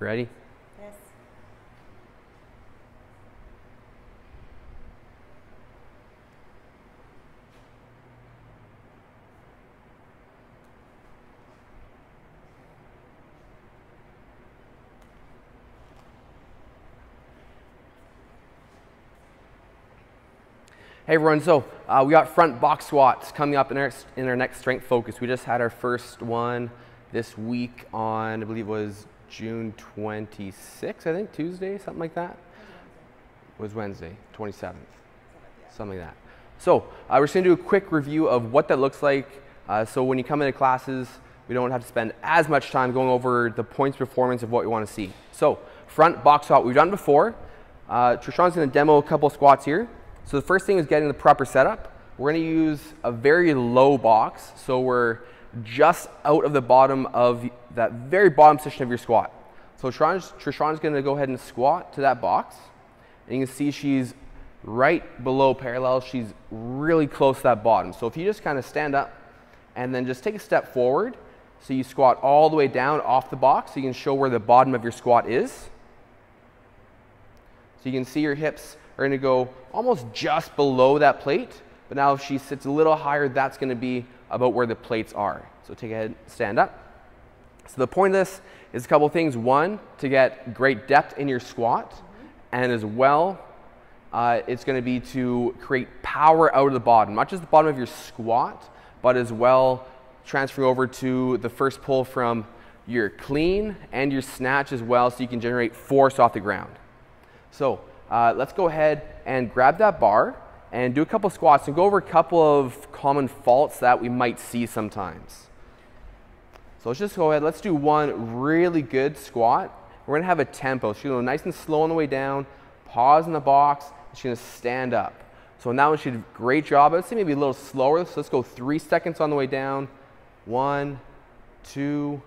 Ready? Yes. Hey everyone, so uh, we got front box squats coming up in our, in our next strength focus. We just had our first one this week on, I believe it was June 26th, I think, Tuesday, something like that. Was Wednesday, 27th, something like that. So uh, we're just gonna do a quick review of what that looks like. Uh, so when you come into classes, we don't have to spend as much time going over the points performance of what we wanna see. So front box squat, we've done before. Uh, Trishan's gonna demo a couple squats here. So the first thing is getting the proper setup. We're gonna use a very low box, so we're just out of the bottom of that very bottom section of your squat. So Trishan's, Trishan's gonna go ahead and squat to that box. And you can see she's right below parallel. She's really close to that bottom. So if you just kind of stand up and then just take a step forward, so you squat all the way down off the box, so you can show where the bottom of your squat is. So you can see your hips are going to go almost just below that plate. But now if she sits a little higher, that's going to be about where the plates are. So take a head, stand up. So the point of this is a couple things. One, to get great depth in your squat. And as well, uh, it's going to be to create power out of the bottom. Not just the bottom of your squat, but as well transferring over to the first pull from your clean and your snatch as well so you can generate force off the ground. So uh, let's go ahead and grab that bar and do a couple squats and go over a couple of common faults that we might see sometimes. So let's just go ahead, let's do one really good squat. We're gonna have a tempo. She's gonna go nice and slow on the way down, pause in the box, she's gonna stand up. So now she did a great job. Let's say maybe a little slower. So let's go three seconds on the way down. One, two,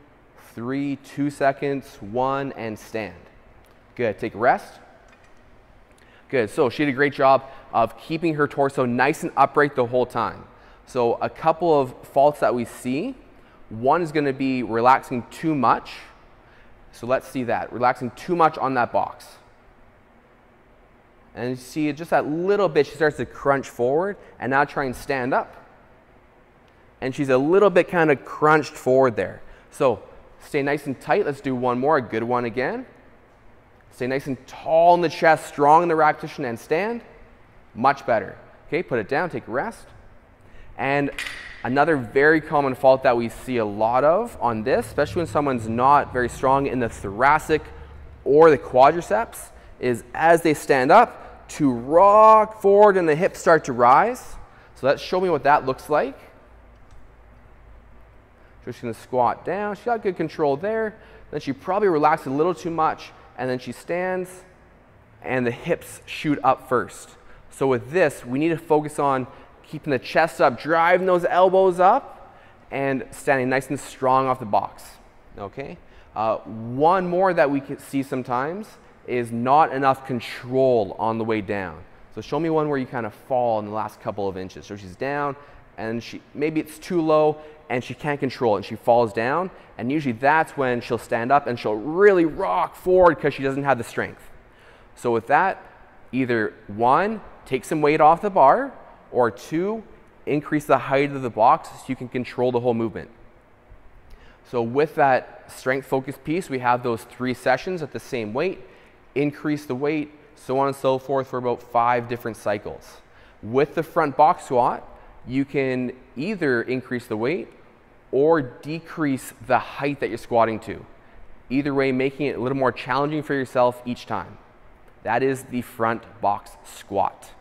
three, two seconds, one, and stand. Good, take a rest. Good, so she did a great job of keeping her torso nice and upright the whole time. So a couple of faults that we see, one is gonna be relaxing too much. So let's see that, relaxing too much on that box. And you see just that little bit, she starts to crunch forward and now try and stand up. And she's a little bit kind of crunched forward there. So stay nice and tight. Let's do one more, a good one again. Stay nice and tall in the chest, strong in the rack and stand. Much better. Okay, put it down, take a rest. And another very common fault that we see a lot of on this, especially when someone's not very strong in the thoracic or the quadriceps, is as they stand up to rock forward and the hips start to rise. So let's show me what that looks like. Just gonna squat down. She got good control there. Then she probably relaxed a little too much and then she stands and the hips shoot up first. So with this, we need to focus on keeping the chest up, driving those elbows up, and standing nice and strong off the box. Okay? Uh, one more that we can see sometimes is not enough control on the way down. So show me one where you kind of fall in the last couple of inches. So she's down, and she maybe it's too low, and she can't control it and she falls down. And usually that's when she'll stand up and she'll really rock forward because she doesn't have the strength. So with that, either one, take some weight off the bar, or two, increase the height of the box so you can control the whole movement. So with that strength focus piece, we have those three sessions at the same weight, increase the weight, so on and so forth for about five different cycles. With the front box squat, you can either increase the weight or decrease the height that you're squatting to. Either way, making it a little more challenging for yourself each time. That is the front box squat.